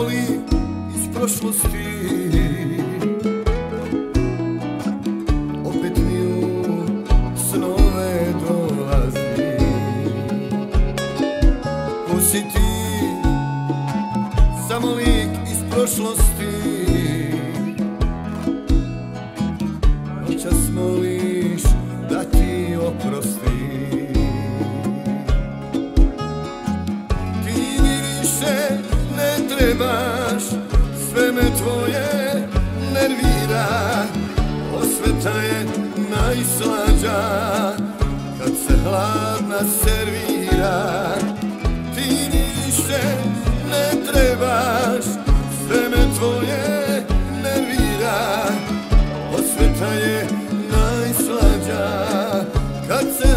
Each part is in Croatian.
si ti Samo li iz prošlosti. Opet mi u snove dolazi. Ko si ti Samo lik iz prošlosti trebaš Sve me tvoje nervira Osveta je najslađa. Kad se hladna servira Ti više ne trebaš Sve me tvoje nervira Osveta je najslađa. Kad se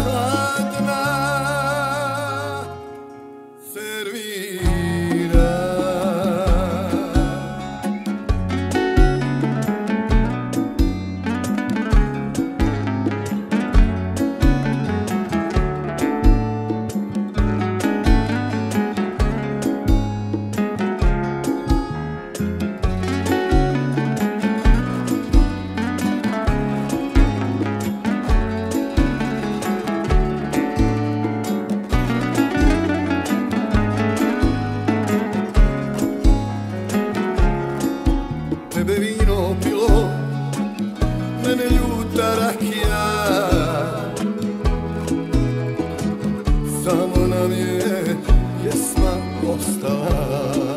pjesma ostala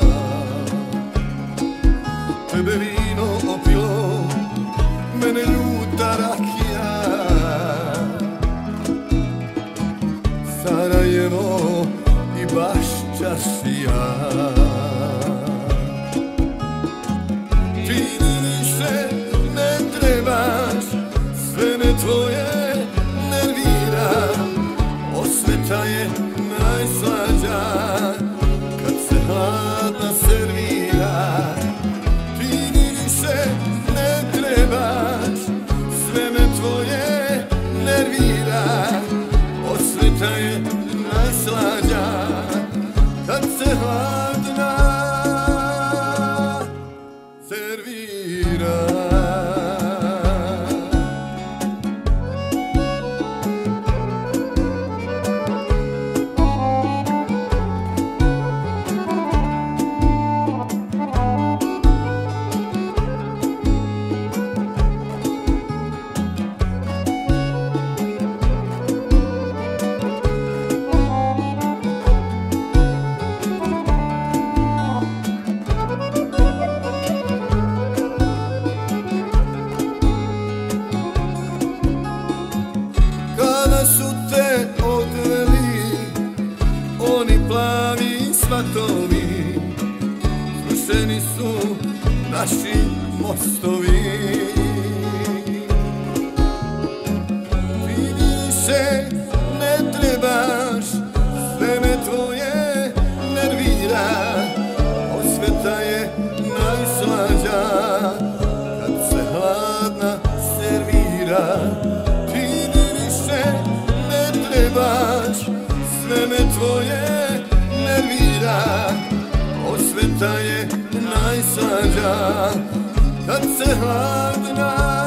Tebe vino opilo, mene ljuta rakija. Sarajevo i baš čašija. Ti više ne trebaš Sve me tvoje nervira. Osveta je naši mostovi. Ti više ne trebaš Sve me tvoje nervira Osveta je najslađa. Kad se hladna servira Ti više ne trebaš Sve me tvoje nervira Osveta je najslađa Kad se hladna